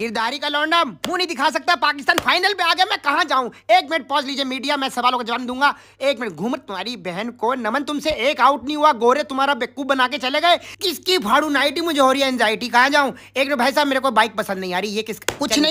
गिरदारी का लौंडा मुँह नहीं दिखा सकता। पाकिस्तान फाइनल पे आ गया मैं कहाँ जाऊँ? एक मिनट पॉज लीजिए मीडिया मैं सवालों का जवाब दूँगा। एक मिनट घूम तुम्हारी बहन को। नमन तुमसे एक आउट नहीं हुआ। गोरे तुम्हारा बेवकूफ़ बना के चले गए। किसकी फाड़ू नाइटी मुझे हो रही है? एंजाइटी कहाँ जाऊँ? एक मिनट भाई साहब मेरे को बाइक पसंद नहीं आ रही। ये किस कुछ नहीं